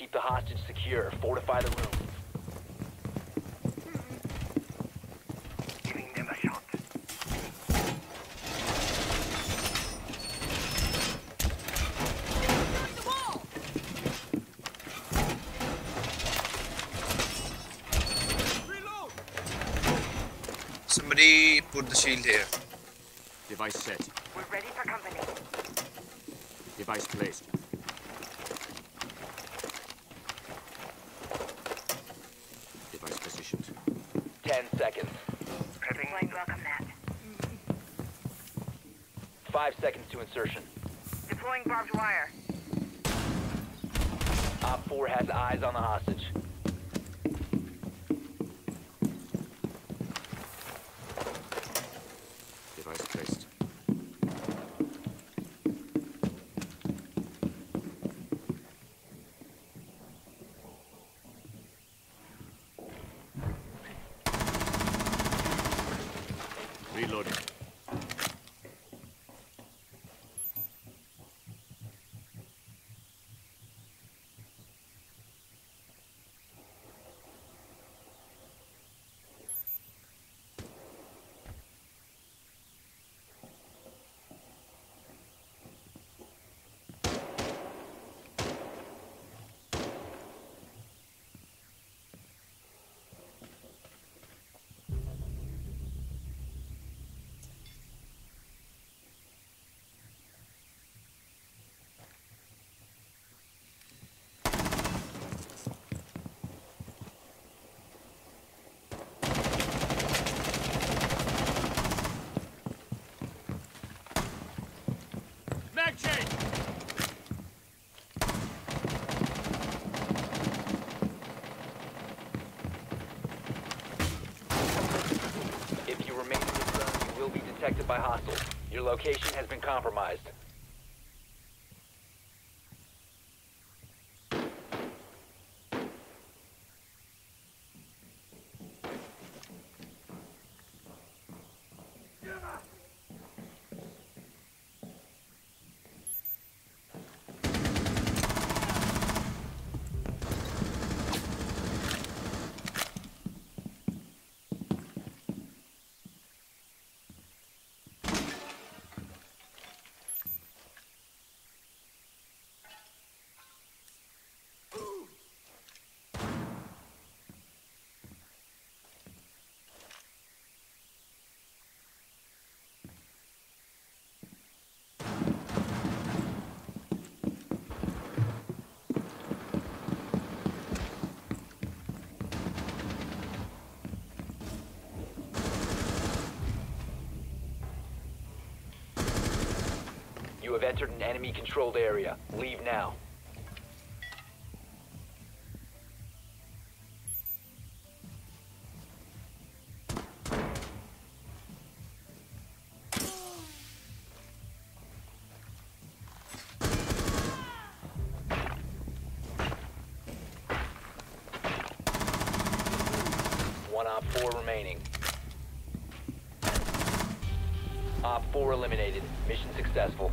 Keep the hostage secure. Fortify the room. Giving them a shot. Somebody put the shield here. Device set. We're ready for company. Device placed. 10 seconds. Prepping. welcome. Five seconds to insertion. Deploying barbed wire. Op 4 has eyes on the hostage. Reloading. Will be detected by hostiles. Your location has been compromised. You have entered an enemy-controlled area. Leave now. One Op 4 remaining. Op 4 eliminated. Mission successful.